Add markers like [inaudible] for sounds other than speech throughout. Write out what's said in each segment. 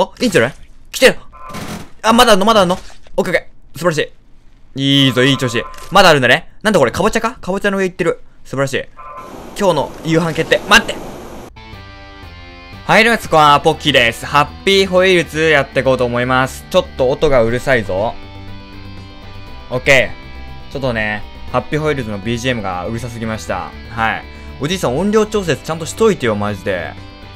あ、いいんじゃない？来てるあ、まだあんの？まだあんの？オッケーオッケー。素晴らしい。いいぞ、いい調子。まだあるんだね。なんだこれ、かぼちゃか？かぼちゃの上行ってる。素晴らしい。今日の夕飯決定。待ってはい、レッツコアポッキーです。ハッピーホイールズやっていこうと思います。ちょっと音がうるさいぞ。オッケー。ちょっとね、ハッピーホイールズの BGM がうるさすぎました。はい。おじいさん音量調節ちゃんとしといてよ、マジで。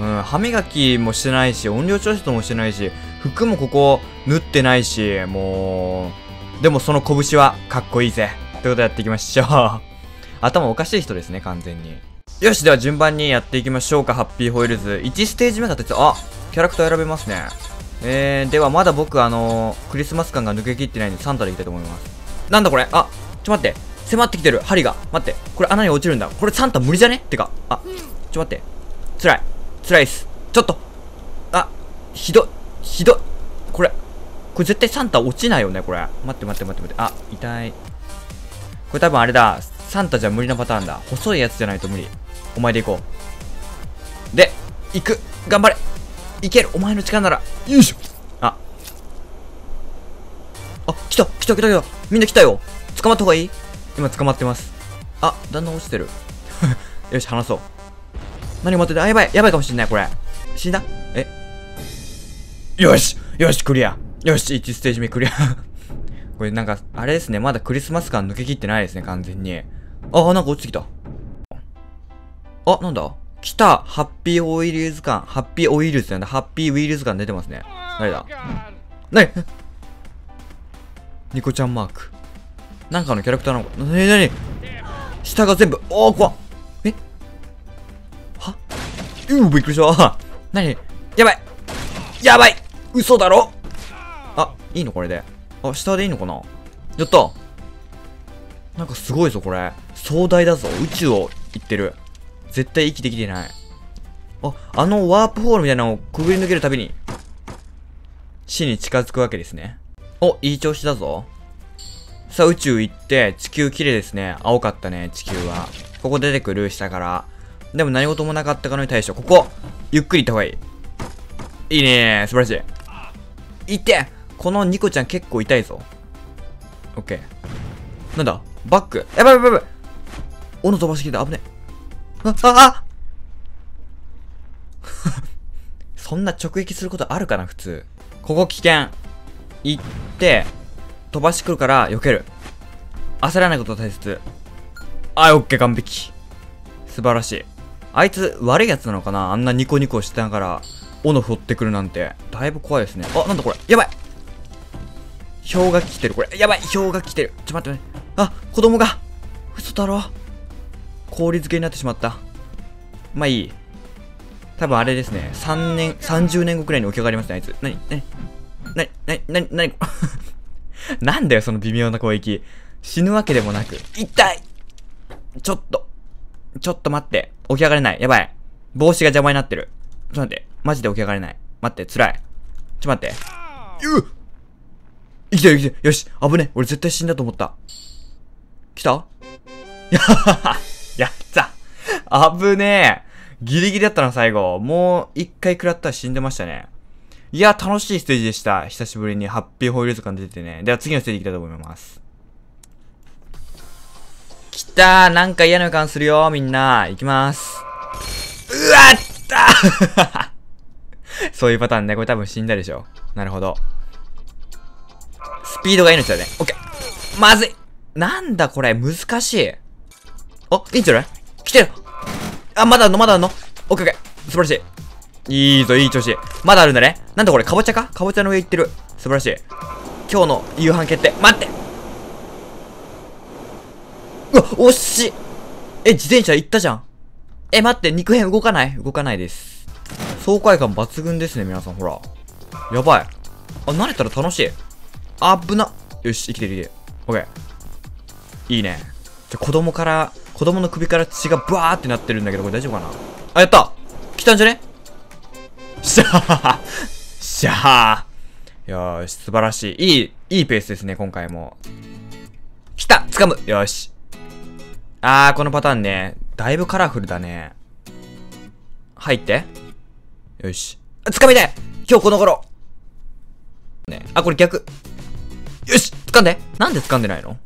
うん、歯磨きもしてないし、音量調節もしてないし、服もここ縫ってないし、もう、でもその拳はかっこいいぜ。ということでやっていきましょう。[laughs] 頭おかしい人ですね、完全に。よし、では順番にやっていきましょうか、ハッピーホイールズ。1ステージ目が出て、あ、キャラクター選べますね。えー、ではまだ僕、あのー、クリスマス感が抜けきってないんで、サンタでいきたいと思います。なんだこれ？あ、ちょ待って。迫ってきてる、針が。待って。これ穴に落ちるんだ。これサンタ無理じゃね？ってか。あ、ちょ待って。辛い。辛いっす。ちょっと。あ、ひどい。ひどい。これ。これ絶対サンタ落ちないよね、これ。待って待って待って待って。あ、痛い。これ多分あれだ。サンタじゃ無理なパターンだ。細いやつじゃないと無理。お前で行こう。で、行く。頑張れ。いける。お前の力なら。よいしょ。あ。あ、来た来た来た来た。みんな来たよ。捕まった方がいい？今捕まってます。あ、だんだん落ちてる。[laughs] よし、話そう。何待ってて、あ、やばい、やばいかもしんない、これ。死んだ？え？よしよし、クリア。よし、1ステージ目クリア。[laughs] これなんか、あれですね、まだクリスマス感抜けきってないですね、完全に。あ、なんか落ちてきた。あ、なんだ？来た。 Happy Wheels 感、 Happy Wheels なんだ、 Happy Wheels 感出てますね。誰だ？なに [laughs] ニコちゃんマーク。なんかのキャラクターなのか。なになに下が全部、おー、怖っ。うー、びっくりした。[laughs] なにやばいやばい嘘だろあ、いいのこれで。あ、下でいいのかな？やったなんかすごいぞ、これ。壮大だぞ。宇宙を行ってる。絶対息できてない。あ、あのワープホールみたいなのをくぐり抜けるたびに、死に近づくわけですね。お、いい調子だぞ。さあ、宇宙行って、地球綺麗ですね。青かったね、地球は。ここ出てくる、下から。でも何事もなかったかのに対して、ここゆっくり行った方がいい。いいね素晴らしい。いってこのニコちゃん結構痛いぞ。オッケー。なんだ？バック。やばいやばいやばい斧飛ばしてきた。危ね。あ、あ、あ [laughs] そんな直撃することあるかな、普通。ここ危険。行って、飛ばしてくるから避ける。焦らないこと大切。あ、オッケー、完璧。素晴らしい。あいつ、悪いやつなのかな？あんなニコニコしてながら、斧振ってくるなんて。だいぶ怖いですね。あ、なんだこれ。やばい氷が来てる、これ。やばい氷が来てる。ちょ、待って待って。あ、子供が嘘だろ氷漬けになってしまった。まあいい。多分あれですね。3年、30年後くらいに起き上がりますね、あいつ。なになになになになになになんだよ、その微妙な攻撃。死ぬわけでもなく。痛いちょっと。ちょっと待って。起き上がれない。やばい。帽子が邪魔になってる。ちょっと待って。マジで起き上がれない。待って、辛い。ちょっと待って。うっ生きてる生きてる。よし。危ね。俺絶対死んだと思った。来た？やははやった危ねえギリギリだったな、最後。もう一回食らったら死んでましたね。いや、楽しいステージでした。久しぶりにハッピーホイールズ感出ててね。では次のステージ行きたいと思います。来たーなんか嫌な予感するよみんな。行きます。うわった [laughs] そういうパターンね。これ多分死んだでしょ。なるほど。スピードが命だね。オッケー。まずいなんだこれ、難しい。あ、いいんじゃない？来てるあ、まだあんの？まだあんの？オッケーオッケー。素晴らしい。いいぞ、いい調子。まだあるんだね。なんだこれ、かぼちゃか？かぼちゃの上行ってる。素晴らしい。今日の夕飯決定。待ってうわ、惜しいえ、自転車行ったじゃん。え、待って、肉片動かない？動かないです。爽快感抜群ですね、皆さん、ほら。やばい。あ、慣れたら楽しい。あぶな。よし、生きてる生きてる。オッケー。いいね。じゃ、子供から、子供の首から血がブワーってなってるんだけど、これ大丈夫かな？あ、やった来たんじゃね？しゃーしゃーよーし、素晴らしい。いい、いいペースですね、今回も。来た掴むよし。あー、このパターンね。だいぶカラフルだね。入って。よし。あ掴みたい今日この頃ね。あ、これ逆。よし掴んでなんで掴んでないの？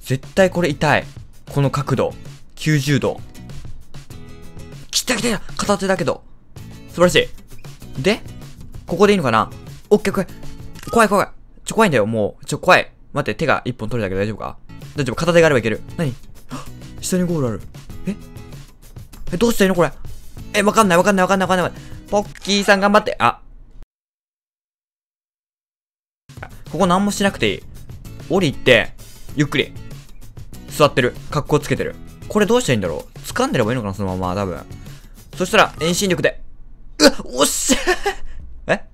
絶対これ痛い。この角度。90度。来た来た片手だけど。素晴らしい。でここでいいのかな？オッケー、怖い。怖い怖い。ちょ、怖いんだよ、もう。ちょ、怖い。待って、手が一本取れたけど大丈夫か？大丈夫。片手があればいける。何？下にゴールある。え？え、どうしたらいいのこれ？え、わかんないわかんないわかんないわかんない。ポッキーさん頑張って。あ。ここ何もしなくていい。降りて、ゆっくり。座ってる。格好つけてる。これどうしたらいいんだろう？掴んでればいいのかな？そのまま、多分。そしたら、遠心力で。うわおっしゃえ？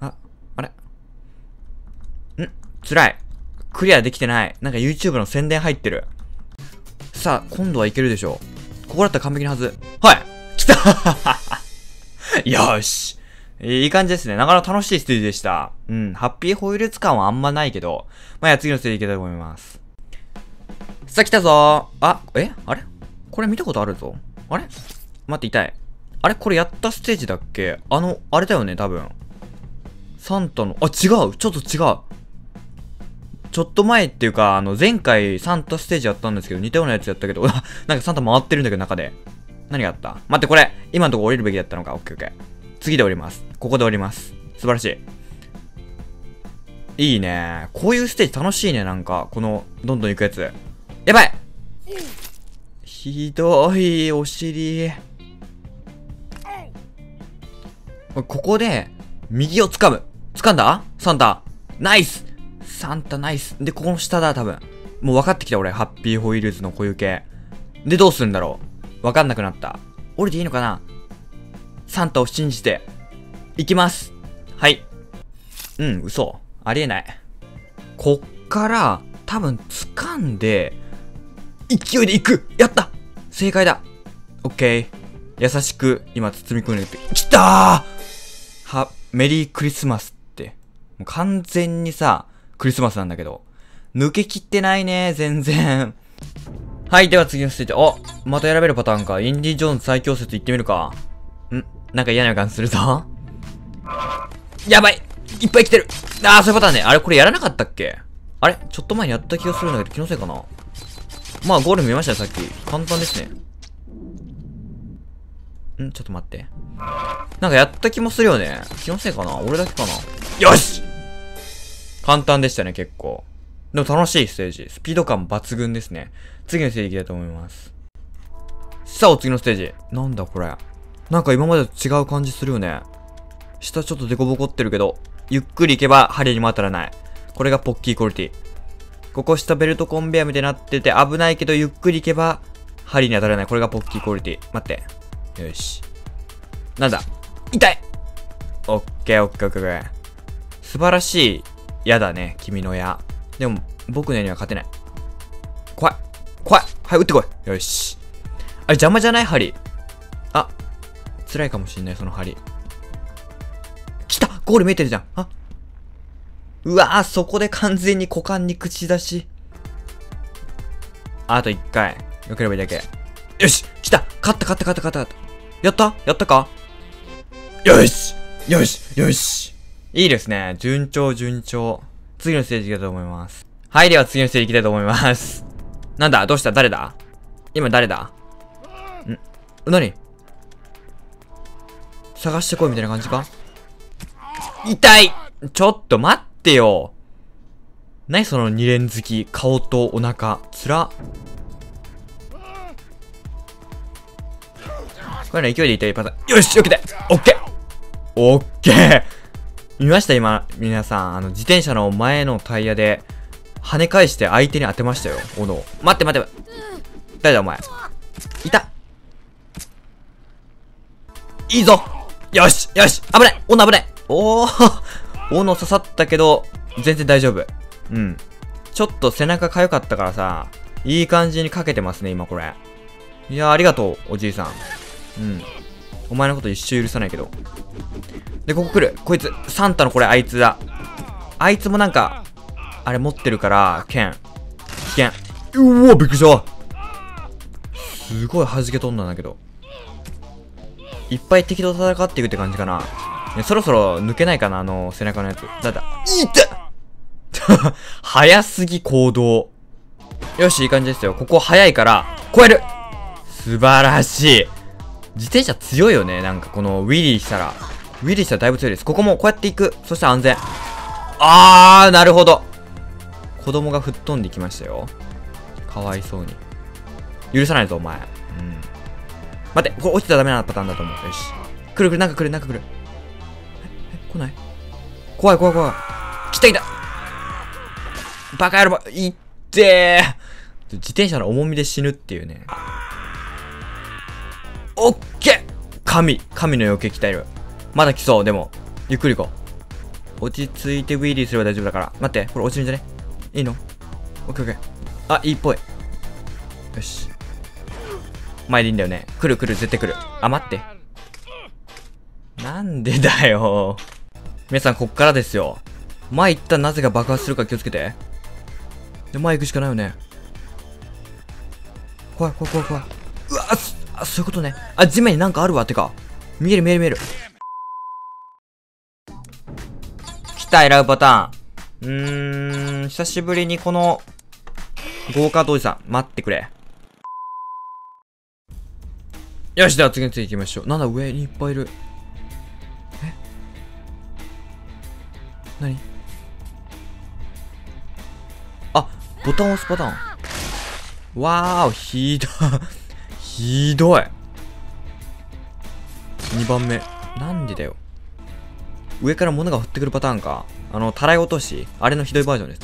あ、あれ？ん？辛い。クリアできてない。なんか YouTube の宣伝入ってる。さあ、今度はいけるでしょう。ここだったら完璧なはず。はい来た [laughs] よしいい感じですね。なかなか楽しいステージでした。うん、ハッピーホイールズ感はあんまないけど、まあ、や、次のステージいきたいと思います。さあ、来たぞあ、え？あれ？これ見たことあるぞ。あれ？待って、痛い。あれ？これやったステージだっけ？あの、あれだよね、多分。サンタの、あ、違うちょっと違うちょっと前っていうか、あの、前回サンタステージやったんですけど、似たようなやつやったけど、[laughs] なんかサンタ回ってるんだけど、中で。何があった？待って、これ、今のとこ降りるべきだったのか？オッケーオッケー。次で降ります。ここで降ります。素晴らしい。いいね。こういうステージ楽しいね、なんか。この、どんどん行くやつ。やばいひどい、お尻。ここで、右を掴む。掴んだ？サンタ。ナイスサンタナイス。で、ここの下だ、多分。もう分かってきた、俺。ハッピーホイールズの固有系。で、どうするんだろう分かんなくなった。降りていいのかなサンタを信じて、行きます。はい。うん、嘘。ありえない。こっから、多分掴んで、勢いで行くやった正解だオッケー。優しく、今包み込んでて、来たーは、メリークリスマスって。もう完全にさ、クリスマスなんだけど。抜けきってないね、全然。はい、では次のステージ。おまた選べるパターンか。インディ・ジョーンズ最強説行ってみるか。ん？なんか嫌な予感するぞ。やばいいっぱい来てるああ、そういうパターンね。あれこれやらなかったっけ？あれ？ちょっと前にやった気がするんだけど、気のせいかなまあ、ゴール見ましたよ、さっき。簡単ですね。ん？ちょっと待って。なんかやった気もするよね。気のせいかな？俺だけかな？よし簡単でしたね、結構。でも楽しいステージ。スピード感抜群ですね。次のステージ行きたいと思います。さあ、お次のステージ。なんだこれ。なんか今までと違う感じするよね。下ちょっとデコボコってるけど、ゆっくり行けば針にも当たらない。これがポッキークオリティ。ここ下ベルトコンベアみたいになってて危ないけどゆっくり行けば針に当たらない。これがポッキークオリティ。待って。よし。なんだ？痛いオッケーオッケーオッケー。素晴らしい矢だね、君の矢。でも、僕の矢には勝てない。怖い。怖い。はい、撃ってこい。よし。あれ邪魔じゃない？針。あ、辛いかもしんない、その針。来たゴール見えてるじゃんあうわぁ、そこで完全に股間に口出し。あと一回。よければいいだけ。よし来た勝った勝った勝った勝ったやった？やったか？よしよしよしいいですね。順調順調。次のステージ行きたいと思います。はい、では次のステージ行きたいと思います。[laughs] なんだ？どうした？誰だ？今誰だ？ん？何？探してこいみたいな感じか？痛い！ちょっと待ってよ。何？その二連好き、顔とお腹、つら。これの勢いで痛いパターン。よしよけてオッケーオッケー見ました？今、皆さん。あの、自転車の前のタイヤで、跳ね返して相手に当てましたよ、斧を。待って待って。誰だお前？いたいいぞよしよし危ない斧危ないおー斧刺さったけど、全然大丈夫。うん。ちょっと背中かゆかったからさ、いい感じにかけてますね、今これ。いやありがとう、おじいさん。うん。お前のこと一生許さないけど。で、ここ来る。こいつ、サンタのこれあいつだ。あいつもなんか、あれ持ってるから、剣。危険。うわ、びっくりしたすごい弾け飛んだんだけど。いっぱい敵と戦っていくって感じかな。ね、そろそろ抜けないかなあの、背中のやつ。だだ。いった [laughs] 早すぎ行動。よし、いい感じですよ。ここ早いから、超える素晴らしい。自転車強いよね。なんかこのウィリーしたら。ウィリーしたらだいぶ強いです。ここもこうやって行く。そしたら安全。あー、なるほど。子供が吹っ飛んできましたよ。かわいそうに。許さないぞ、お前。うん。待って、これ落ちたらダメなパターンだと思う。よし。来る来る、なんか来る、なんか来る。え、え、来ない？怖い怖い怖い。来た来たバカ野郎、いってー自転車の重みで死ぬっていうね。オッケー神神の余計鍛える。まだ来そう、でも。ゆっくり行こう。落ち着いてウィーリーすれば大丈夫だから。待って、これ落ちるんじゃね？いいの？オッケーオッケー。あ、いいっぽい。よし。前でいいんだよね。来る来る、絶対来る。あ、待って。なんでだよ。皆さん、こっからですよ。前行ったなぜか爆発するか気をつけて。で、前行くしかないよね。怖い、怖い、怖い、怖い。うわあ、そういうことね。あ、地面になんかあるわ、てか。見える見える見える。た、選ぶパターン。うーん、久しぶりにこの、豪華おじさん、待ってくれ。よし、では次に次行きましょう。なんだ、上にいっぱいいる。え？何？あ、ボタン押すパターン。わーお、ひどい。[laughs] ひどい。2番目。なんでだよ。上から物が降ってくるパターンか。あの、たらい落とし。あれのひどいバージョンです。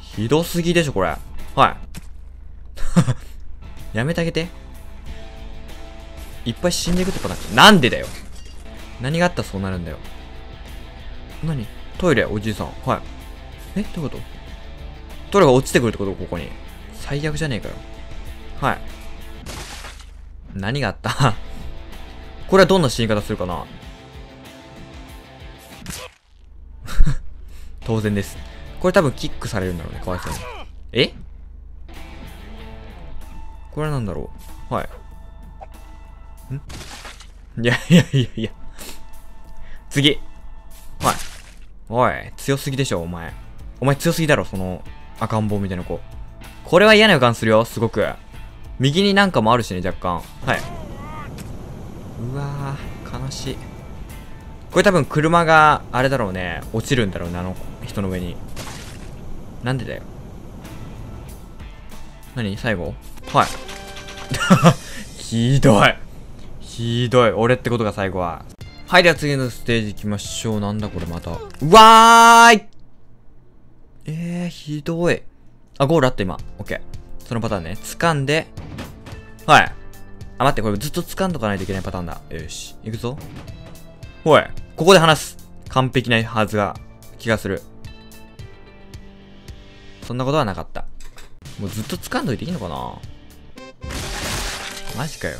ひどすぎでしょ、これ。はい。[laughs] やめてあげて。いっぱい死んでいくってパターン。なんでだよ。何があったらそうなるんだよ。何？トイレ、おじいさん。はい。え？どういうこと？トイレが落ちてくるってこと？ここに。最悪じゃねえかよ。はい。何があった？[laughs] これはどんな死に方するかな？当然です。これ多分キックされるんだろうね、かわいそうに。え？これは何だろう？はい。ん？[laughs] いやいやいやいや。次。はい。おい、強すぎでしょ、お前。お前強すぎだろ、その赤ん坊みたいな子。これは嫌な予感するよ、すごく。右になんかもあるしね、若干。はい。うわー、悲しい。これ多分車が、あれだろうね、落ちるんだろうね、あの人の上に。なんでだよ。何？最後？はい。[laughs] ひどい。ひどい。俺ってことが最後は。はい、では次のステージ行きましょう。なんだこれまた。うわーいえー、ひどい。あ、ゴールあった今。オッケー。そのパターンね。掴んで、はい。あ、待って、これずっと掴んどかないといけないパターンだ。よし。行くぞ。おい。ここで話す。完璧なはずが、気がする。そんなことはなかった。もうずっと掴んどいていいのかな？マジかよ。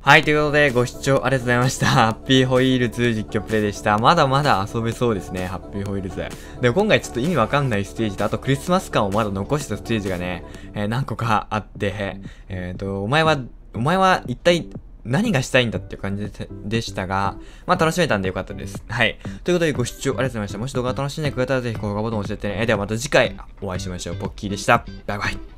はい、ということで、ご視聴ありがとうございました。ハッピーホイールズ実況プレイでした。まだまだ遊べそうですね、ハッピーホイールズ。でも今回ちょっと意味わかんないステージと、あとクリスマス感をまだ残したステージがね、えー、何個かあって、えっ、ー、と、お前は、お前は一体何がしたいんだっていう感じでしたが、まあ楽しめたんでよかったです。はい。ということでご視聴ありがとうございました。もし動画が楽しんでくれたらぜひ高評価ボタンを押してね。ではまた次回お会いしましょう。ポッキーでした。バイバイ。